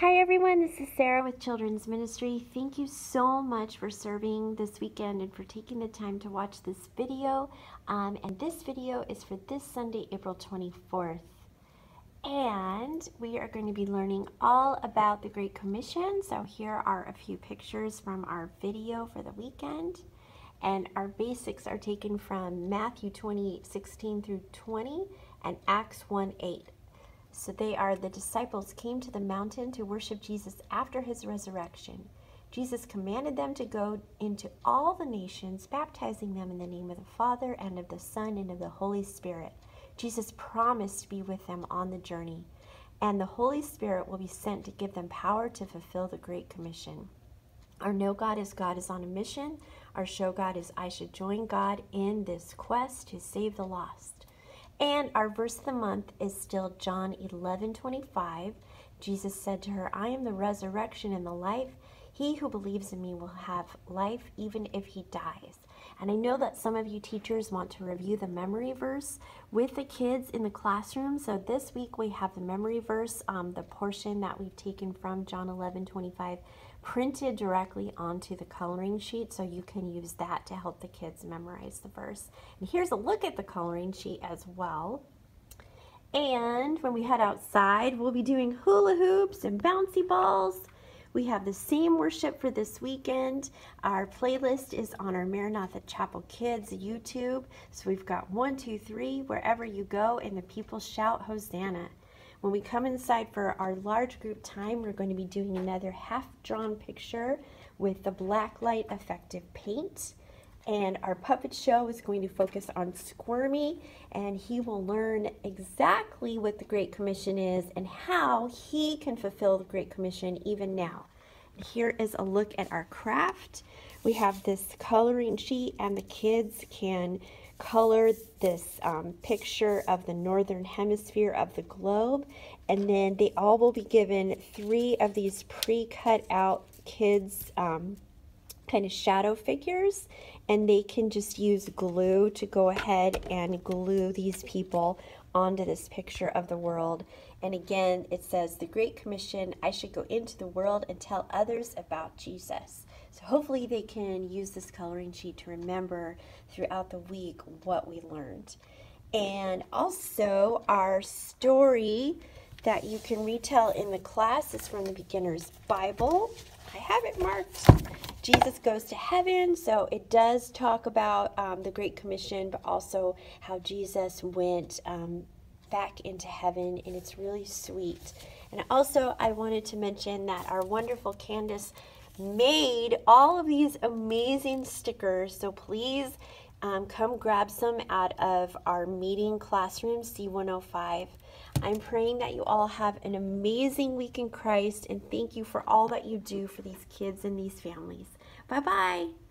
Hi everyone, this is Sarah with Children's Ministry. Thank you so much for serving this weekend and for taking the time to watch this video. Um, and this video is for this Sunday, April 24th. And we are going to be learning all about the Great Commission. So here are a few pictures from our video for the weekend. And our basics are taken from Matthew 28, 16 through 20 and Acts 1, 8. So they are the disciples came to the mountain to worship Jesus after his resurrection. Jesus commanded them to go into all the nations, baptizing them in the name of the Father and of the Son and of the Holy Spirit. Jesus promised to be with them on the journey, and the Holy Spirit will be sent to give them power to fulfill the Great Commission. Our Know God is God is on a mission. Our Show God is I should join God in this quest to save the lost. And our verse of the month is still John 11 25. Jesus said to her, I am the resurrection and the life. He who believes in me will have life even if he dies. And I know that some of you teachers want to review the memory verse with the kids in the classroom. So this week we have the memory verse, um, the portion that we've taken from John 11 25 printed directly onto the coloring sheet so you can use that to help the kids memorize the verse. And here's a look at the coloring sheet as well. And when we head outside, we'll be doing hula hoops and bouncy balls. We have the same worship for this weekend. Our playlist is on our Maranatha Chapel Kids YouTube. So we've got one, two, three, wherever you go, and the people shout Hosanna. When we come inside for our large group time, we're going to be doing another half-drawn picture with the blacklight effective paint. And our puppet show is going to focus on Squirmy, and he will learn exactly what the Great Commission is and how he can fulfill the Great Commission even now. Here is a look at our craft. We have this coloring sheet, and the kids can color this um, picture of the northern hemisphere of the globe. And then they all will be given three of these pre-cut out kids um, kind of shadow figures. And they can just use glue to go ahead and glue these people onto this picture of the world. And again, it says, the Great Commission, I should go into the world and tell others about Jesus. So hopefully they can use this coloring sheet to remember throughout the week what we learned. And also our story that you can retell in the class is from the Beginner's Bible. I have it marked. Jesus goes to heaven, so it does talk about um, the Great Commission, but also how Jesus went um, back into heaven, and it's really sweet. And also, I wanted to mention that our wonderful Candace made all of these amazing stickers. So please um, come grab some out of our meeting classroom C105. I'm praying that you all have an amazing week in Christ and thank you for all that you do for these kids and these families. Bye bye.